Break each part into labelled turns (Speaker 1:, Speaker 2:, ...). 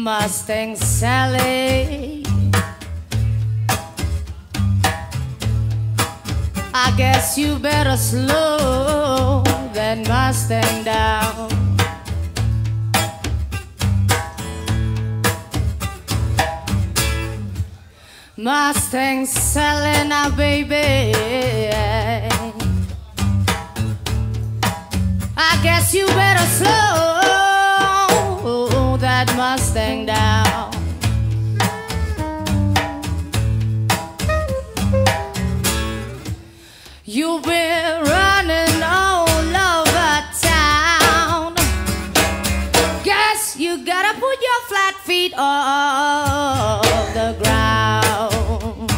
Speaker 1: Mustang Sally. I guess you better slow that Mustang down. Mustang Sally now, baby. I guess you better slow Mustang down. You've been running all over town. Guess you gotta put your flat feet off the ground.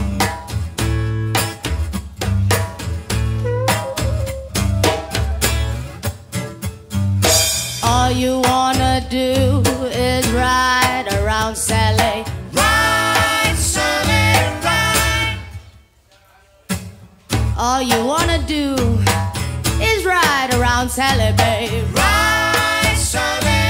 Speaker 1: All you ride Sally.
Speaker 2: Ride, Sally, ride.
Speaker 1: All you wanna do is ride around Sally, babe.
Speaker 2: Ride, Sally,